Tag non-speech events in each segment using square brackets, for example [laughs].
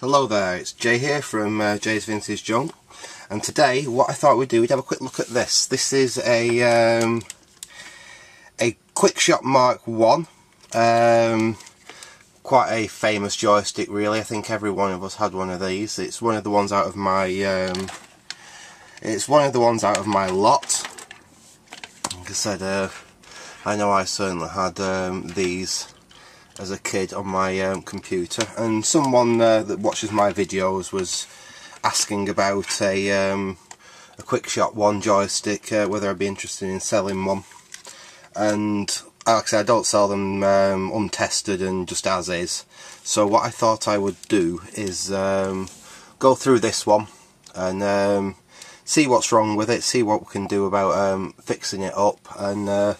Hello there, it's Jay here from uh, Jay's Vintage Junk and today what I thought we'd do, we'd have a quick look at this. This is a um, a Quickshot Mark 1 um, quite a famous joystick really, I think every one of us had one of these. It's one of the ones out of my um, it's one of the ones out of my lot. Like I said, uh, I know I certainly had um, these as a kid on my um, computer. And someone uh, that watches my videos was asking about a, um, a Quickshot 1 joystick, uh, whether I'd be interested in selling one. And like I said, I don't sell them um, untested and just as is. So what I thought I would do is um, go through this one and um, see what's wrong with it, see what we can do about um, fixing it up and uh,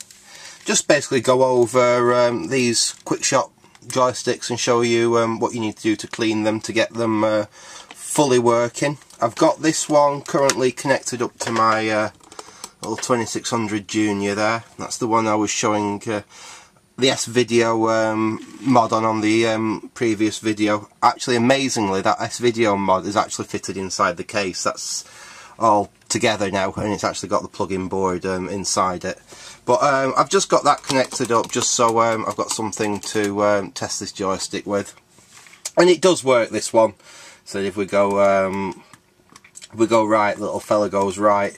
just basically go over um, these Quickshot joysticks and show you um, what you need to do to clean them to get them uh, fully working. I've got this one currently connected up to my uh, little 2600 Junior there. That's the one I was showing uh, the S-Video um, mod on on the um, previous video. Actually, amazingly, that S-Video mod is actually fitted inside the case. That's all together now and it's actually got the plug-in board um, inside it but um, I've just got that connected up just so um, I've got something to um, test this joystick with. And it does work this one. So if we go um, we go right little fella goes right.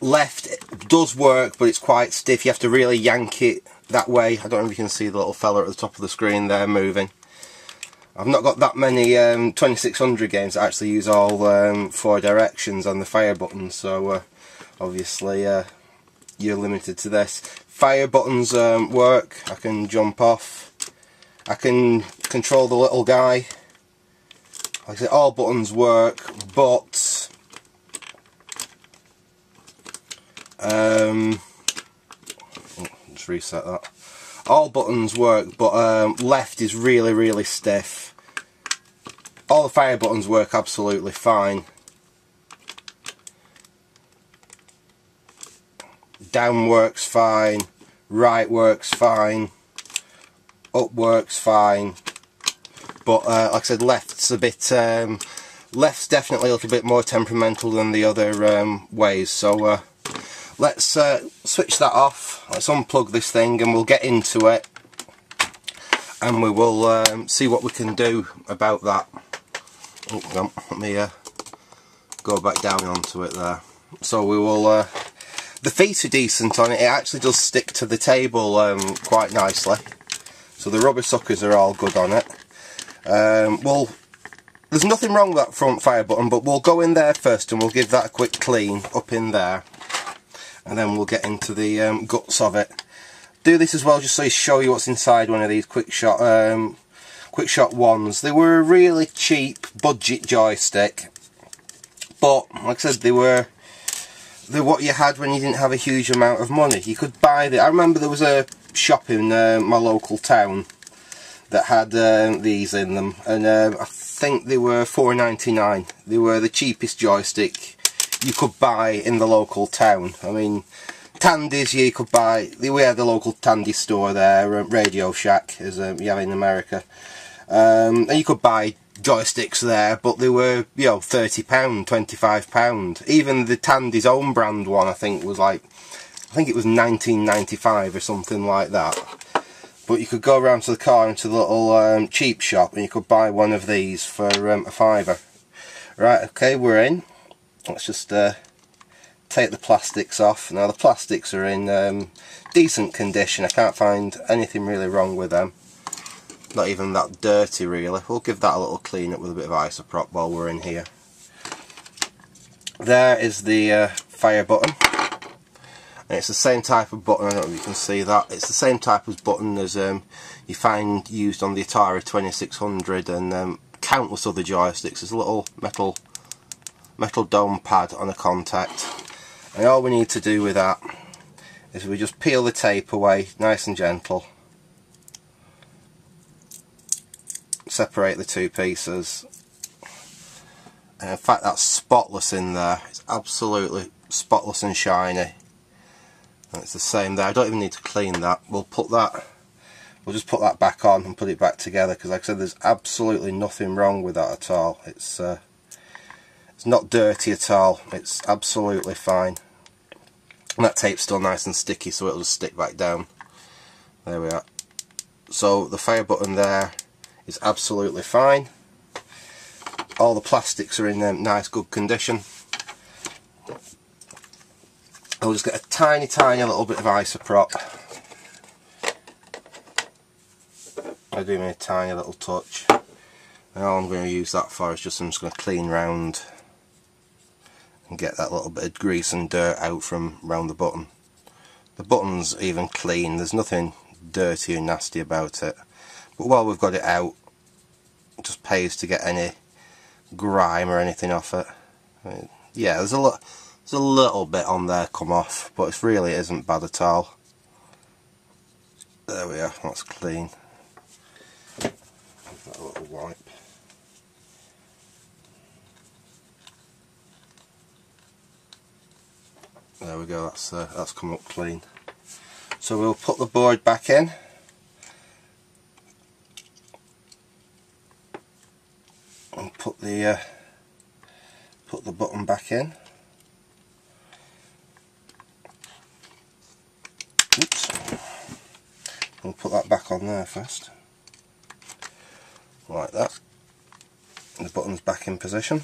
Left does work but it's quite stiff. You have to really yank it that way. I don't know if you can see the little fella at the top of the screen there moving. I've not got that many um, 2600 games that actually use all um, four directions on the fire button. So uh, obviously uh, you're limited to this. Fire buttons um, work, I can jump off, I can control the little guy, like I said all buttons work but um, oh, just reset that. All buttons work but um, left is really really stiff. All the fire buttons work absolutely fine down works fine right works fine up works fine. But uh, like I said left's a bit um, left's definitely a little bit more temperamental than the other um, ways. So uh, let's uh, switch that off. Let's unplug this thing and we'll get into it. And we will um, see what we can do about that. Oh, let me uh, go back down onto it there. So we will uh, the feet are decent on it it actually does stick to the table um, quite nicely so the rubber suckers are all good on it um, well there's nothing wrong with that front fire button but we'll go in there first and we'll give that a quick clean up in there and then we'll get into the um, guts of it. Do this as well just so I show you what's inside one of these Quickshot um, Quickshot ones. They were a really cheap budget joystick but like I said they were they're what you had when you didn't have a huge amount of money. You could buy the I remember there was a shop in uh, my local town that had uh, these in them and uh, I think they were 4.99. They were the cheapest joystick you could buy in the local town. I mean, Tandy's you could buy, we had the local Tandy store there, uh, Radio Shack, as um, you have in America. Um, and you could buy joysticks there, but they were, you know, £30, £25. Even the Tandy's own brand one, I think, was like, I think it was 19.95 or something like that. But you could go around to the car into the little um, cheap shop and you could buy one of these for um, a fiver. Right, okay, we're in let's just uh, take the plastics off. Now the plastics are in um, decent condition, I can't find anything really wrong with them. Not even that dirty really. We'll give that a little clean up with a bit of isoprop while we're in here. There is the uh, fire button. And it's the same type of button, I don't know if you can see that. It's the same type of button as um, you find used on the Atari 2600 and um, countless other joysticks. There's a little metal metal dome pad on a contact and all we need to do with that is we just peel the tape away nice and gentle separate the two pieces. And in fact that's spotless in there. It's absolutely spotless and shiny. And it's the same there. I don't even need to clean that. We'll put that we'll just put that back on and put it back together because like I said there's absolutely nothing wrong with that at all. It's uh, it's not dirty at all. It's absolutely fine. And that tape's still nice and sticky so it'll just stick back down. There we are. So the fire button there is absolutely fine. All the plastics are in um, nice good condition. I'll just get a tiny tiny little bit of isoprop. I'll give me a tiny little touch. And all I'm going to use that for is just I'm just going to clean round and get that little bit of grease and dirt out from round the button the button's even clean. There's nothing dirty and nasty about it but while we've got it out it just pays to get any grime or anything off it yeah there's a lot there's a little bit on there come off but it really isn't bad at all there we are that's clean that little wipe. There we go, that's, uh, that's come up clean. So we'll put the board back in. And put the uh, put the button back in. Oops. We'll put that back on there first like that. The button's back in position.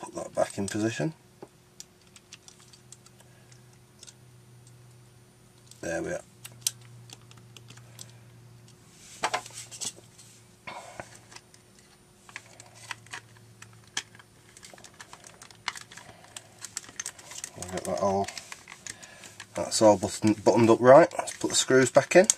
Put that back in position. There we are. I'll get that all all buttoned up right. Let's put the screws back in. [laughs]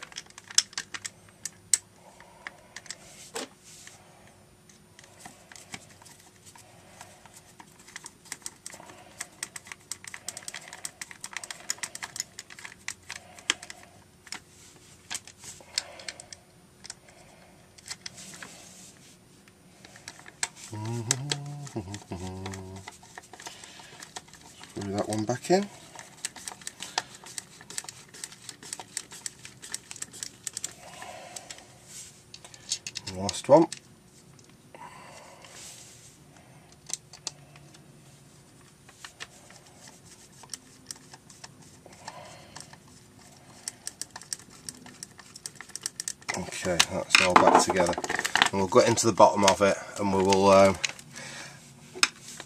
Screw that one back in. One. Okay, that's all back together. And we'll get into the bottom of it and we will um,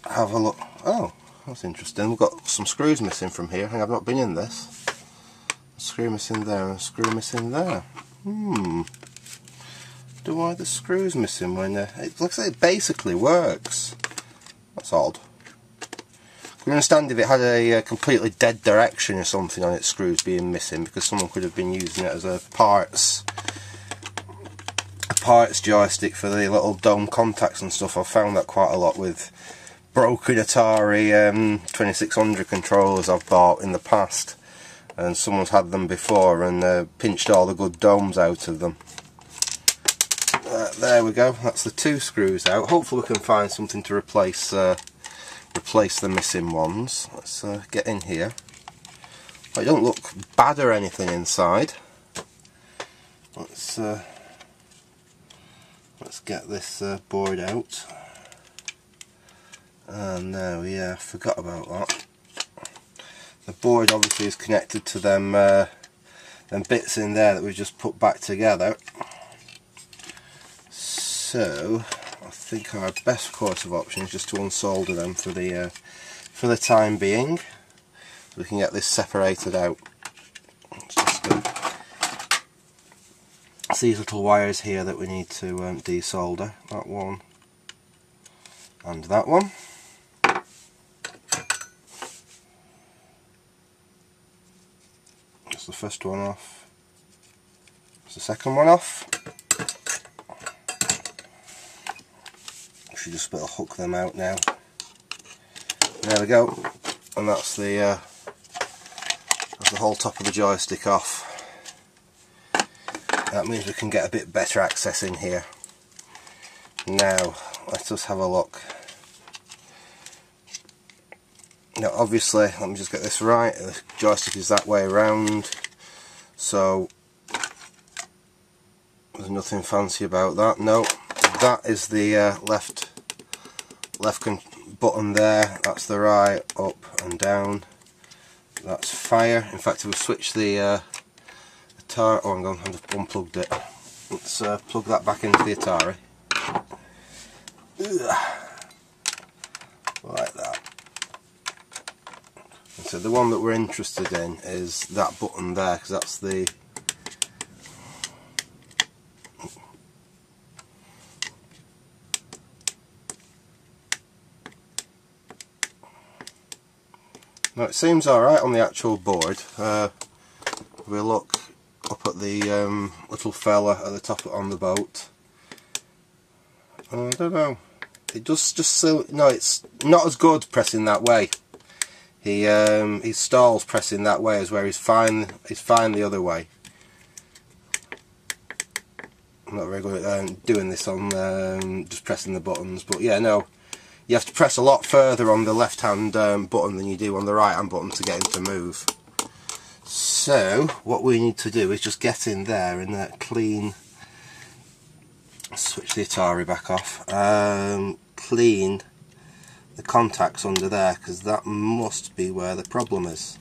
have a look. Oh, that's interesting. We've got some screws missing from here. I've not been in this. A screw missing there and screw missing there. Hmm. The screws missing when uh, it looks like it basically works. That's odd. I understand if it had a, a, completely dead direction or something on its screws being missing because someone could have been using it as a parts a parts joystick for the little dome contacts and stuff. I've found that quite a lot with broken Atari um, 2600 controllers I've bought in the past and someone's had them before and uh, pinched all the good domes out of them. Uh, there we go, that's the two screws out. Hopefully we can find something to replace uh, replace the missing ones. Let's uh, get in here. They don't look bad or anything inside. Let's uh, let's get this uh, board out. And there we are, forgot about that. The board obviously is connected to them, uh, them bits in there that we just put back together. So, I think our best course of option is just to unsolder them for the uh, for the time being. We can get this separated out. It's these little wires here that we need to um, desolder. That one and that one. That's the first one off. That's the second one off. Should just better hook them out now. There we go. And that's the uh, that's the whole top of the joystick off. That means we can get a bit better access in here. Now, let us just have a look. Now obviously, let me just get this right, the joystick is that way around, so there's nothing fancy about that no that is the uh, left left button there that's the right up and down. That's fire. In fact we'll switch the, uh, Atari oh I'm going to have unplugged it. Let's uh, plug that back into the Atari. Like that. And so the one that we're interested in is that button there because that's the Now it seems alright on the actual board. Uh, we look up at the um, little fella at the top on the boat. I don't know. It does just so no, it's not as good pressing that way. He um, he stalls pressing that way as where he's fine he's fine the other way. I'm not very good at um, doing this on um, just pressing the buttons, but yeah, no you have to press a lot further on the left hand um, button than you do on the right hand button to get him to move. So what we need to do is just get in there in that clean, switch the Atari back off, um, clean the contacts under there because that must be where the problem is.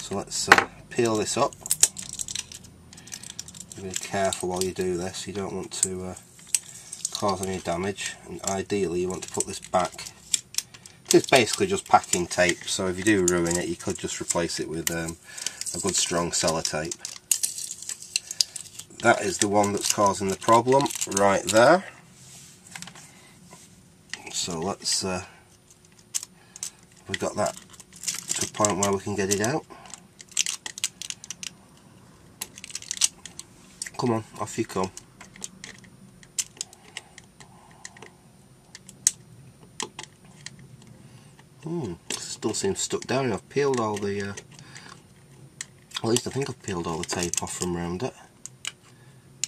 So let's uh, peel this up. Be careful while you do this, you don't want to uh, cause any damage and ideally you want to put this back. It's basically just packing tape so if you do ruin it you could just replace it with um, a good strong sellotape that is the one that's causing the problem right there. So let's uh, we've got that to a point where we can get it out? Come on off you come Hmm, still seems stuck down. I've peeled all the, uh, at least I think I've peeled all the tape off from around it.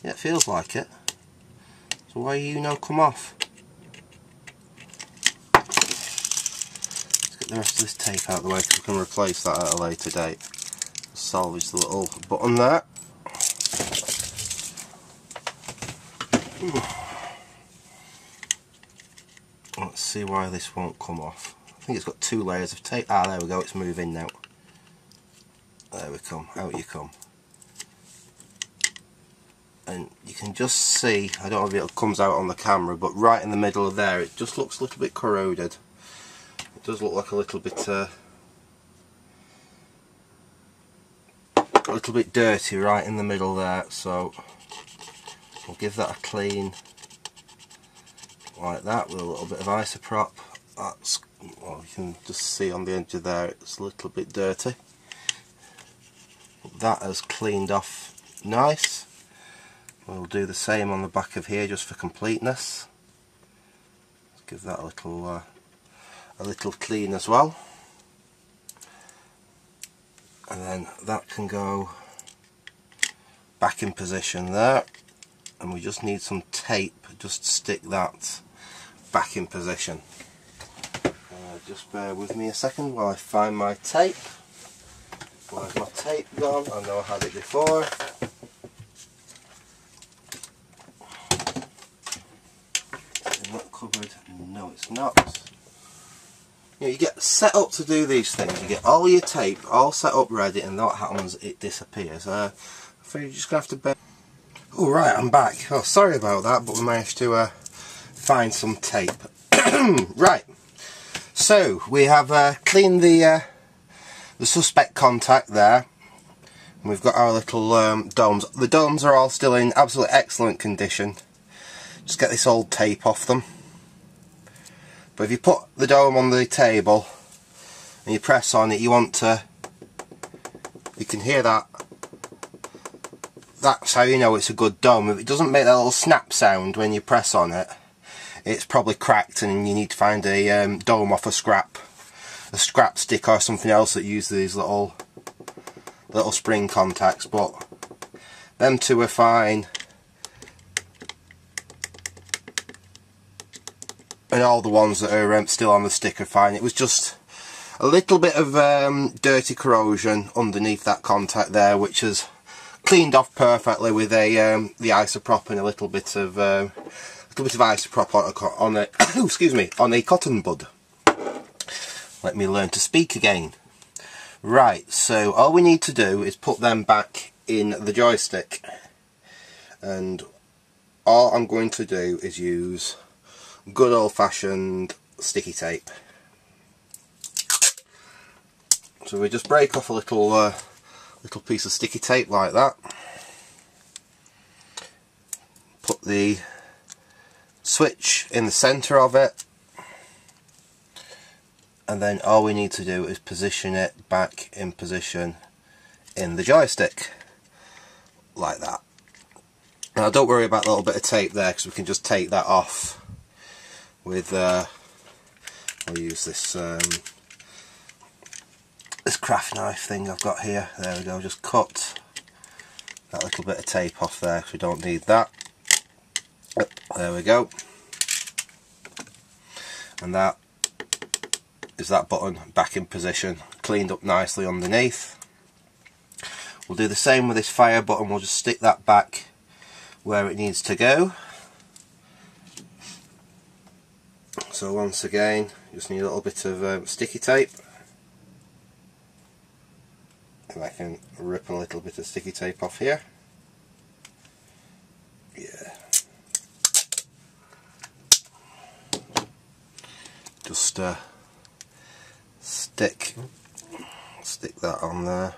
Yeah, it feels like it. So why are you now come off? Let's get the rest of this tape out of the way because we can replace that at a later date. Salvage the little button there. Let's see why this won't come off. I think it's got two layers of tape. Ah, there we go, it's moving now. There we come, out you come. And you can just see, I don't know if it comes out on the camera, but right in the middle of there, it just looks a little bit corroded. It does look like a little bit, uh, a little bit dirty right in the middle there, so we'll give that a clean like that with a little bit of isoprop. That's well you can just see on the edge of there it's a little bit dirty. That has cleaned off nice. We'll do the same on the back of here just for completeness. Let's give that a little uh, a little clean as well. And then that can go back in position there. And we just need some tape just to stick that back in position just bear with me a second while I find my tape. Where's my tape gone? I know I had it before. In that cupboard? No it's not. You, know, you get set up to do these things, you get all your tape all set up ready and what happens? It disappears. Uh, I think you're just to have to bear... Oh right, I'm back. Oh, sorry about that, but we managed to uh, find some tape. [clears throat] right, so we have uh, cleaned the uh, the suspect contact there. We've got our little um, domes. The domes are all still in absolutely excellent condition. Just get this old tape off them. But if you put the dome on the table and you press on it, you want to, you can hear that. That's how you know it's a good dome. If it doesn't make that little snap sound when you press on it, it's probably cracked and you need to find a um, dome off a scrap a scrap stick or something else that uses these little little spring contacts but them two are fine. And all the ones that are um, still on the stick are fine. It was just a little bit of um, dirty corrosion underneath that contact there which has cleaned off perfectly with a um, the isopropyl and a little bit of little bit of isopropyl on a, on a [coughs] excuse me on a cotton bud. Let me learn to speak again. Right, so all we need to do is put them back in the joystick, and all I'm going to do is use good old-fashioned sticky tape. So we just break off a little uh, little piece of sticky tape like that. Put the switch in the centre of it and then all we need to do is position it back in position in the joystick like that. Now don't worry about a little bit of tape there because we can just take that off with uh, I'll use this um, this craft knife thing I've got here. There we go, just cut that little bit of tape off there because we don't need that. There we go. And that is that button back in position, cleaned up nicely underneath. We'll do the same with this fire button, we'll just stick that back where it needs to go. So once again, just need a little bit of um, sticky tape. And I can rip a little bit of sticky tape off here. Just uh, stick. Stick that on there.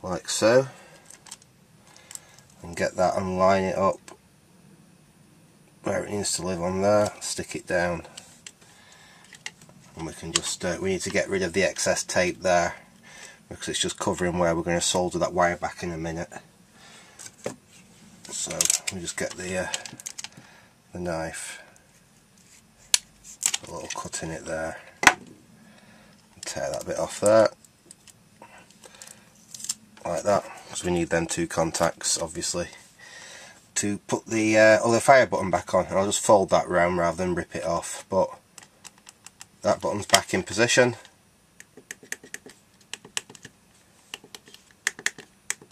Like so. And get that and line it up where it needs to live on there. Stick it down. And we can just uh, we need to get rid of the excess tape there because it's just covering where we're going to solder that wire back in a minute. So we just get the uh, the knife a little cut in it there. Tear that bit off there. Like that because we need them two contacts obviously to put the uh, other fire button back on and I'll just fold that round rather than rip it off but that button's back in position.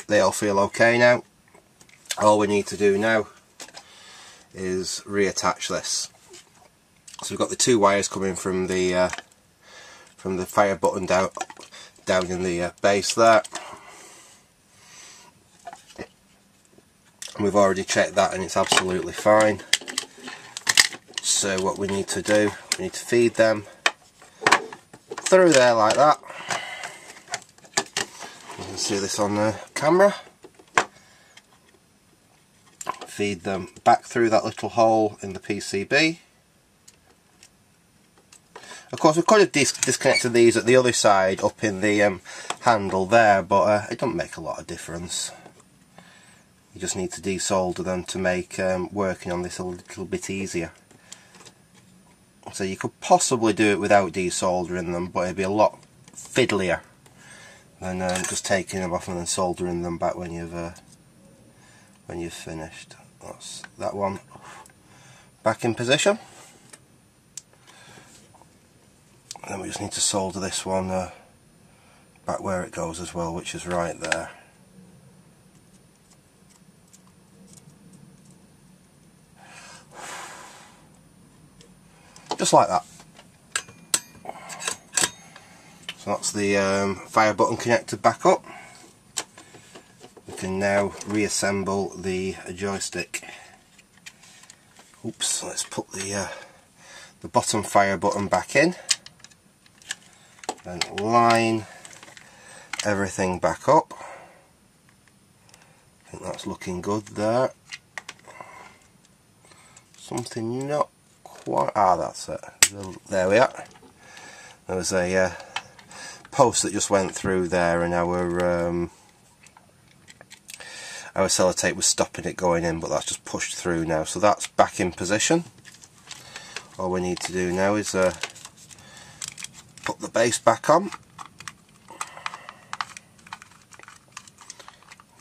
They all feel okay now. All we need to do now is reattach this so we've got the two wires coming from the uh, from the fire button down down in the uh, base there. We've already checked that and it's absolutely fine. So what we need to do we need to feed them through there like that. You can see this on the camera. Feed them back through that little hole in the PCB of course we could have dis disconnected these at the other side up in the um, handle there but uh, it doesn't make a lot of difference. You just need to desolder them to make um, working on this a little bit easier. So you could possibly do it without desoldering them but it'd be a lot fiddlier than um, just taking them off and then soldering them back when you've uh, when you've finished. That's that one back in position. And then we just need to solder this one uh, back where it goes as well, which is right there. Just like that. So that's the um, fire button connected back up. We can now reassemble the joystick. Oops, let's put the uh, the bottom fire button back in then line everything back up. I think that's looking good there. Something not quite ah that's it. There we are. There was a uh, post that just went through there and our um, our sellotape was stopping it going in but that's just pushed through now. So that's back in position. All we need to do now is uh, put the base back on.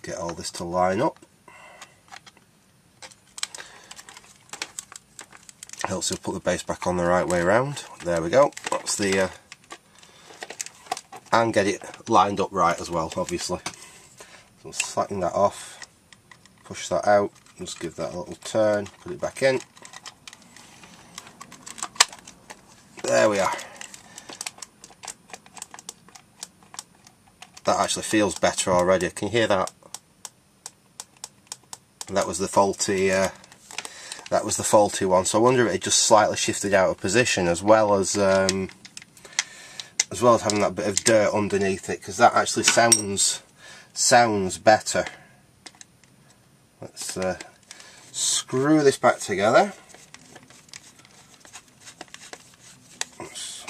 Get all this to line up. Helps you put the base back on the right way around there we go. That's the uh, and get it lined up right as well obviously. So slacken that off, push that out, just give that a little turn, put it back in. There we are. That actually feels better already. Can you hear that? That was the faulty uh, that was the faulty one. So I wonder if it just slightly shifted out of position as well as um, as well as having that bit of dirt underneath it because that actually sounds sounds better. Let's uh, screw this back together.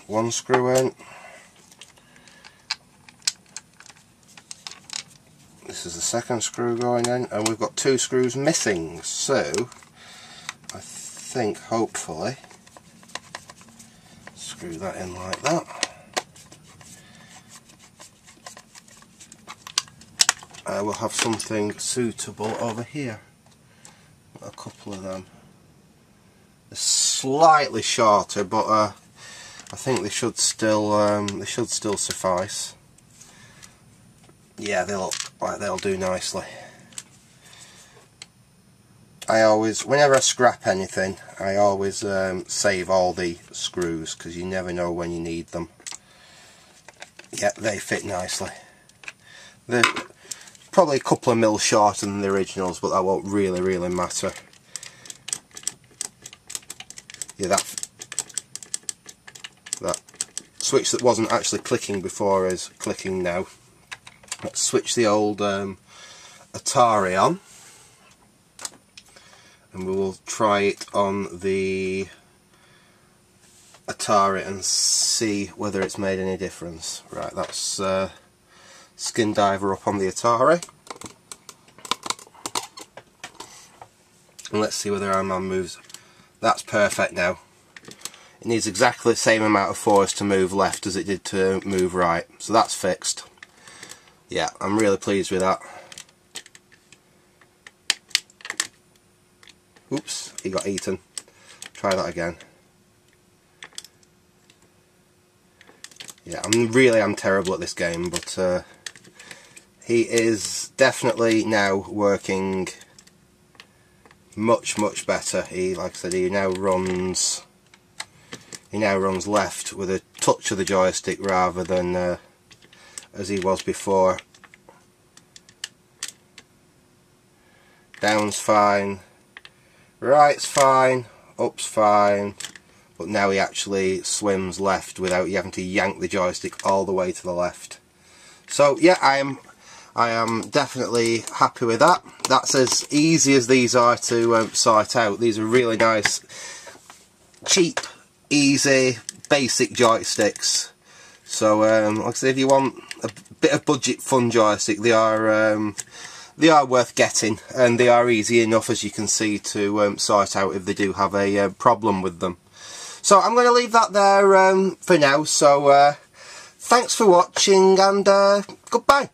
One screw in. This is the second screw going in and we've got two screws missing so I think hopefully screw that in like that I will have something suitable over here. A couple of them. They're slightly shorter, but uh, I think they should still um, they should still suffice. Yeah, they'll like they'll do nicely. I always, whenever I scrap anything, I always um, save all the screws because you never know when you need them. Yeah, they fit nicely. They're, probably a couple of mil shorter than the originals but that won't really really matter yeah that that switch that wasn't actually clicking before is clicking now switch the old um, Atari on and we will try it on the Atari and see whether it's made any difference right that's uh, skin diver up on the Atari. And let's see whether our man moves. That's perfect now. It needs exactly the same amount of force to move left as it did to move right. So that's fixed. Yeah, I'm really pleased with that. Oops, he got eaten. Try that again. Yeah, I'm really I'm terrible at this game, but uh, he is definitely now working much much better he like I said he now runs he now runs left with a touch of the joystick rather than uh, as he was before down's fine right's fine up's fine but now he actually swims left without you having to yank the joystick all the way to the left so yeah I am I am definitely happy with that. That's as easy as these are to um, sort out. These are really nice, cheap, easy, basic joysticks. So, um, like I said, if you want a bit of budget fun joystick, they are um, they are worth getting, and they are easy enough, as you can see, to um, sort out if they do have a uh, problem with them. So I'm going to leave that there um, for now. So uh, thanks for watching, and uh, goodbye.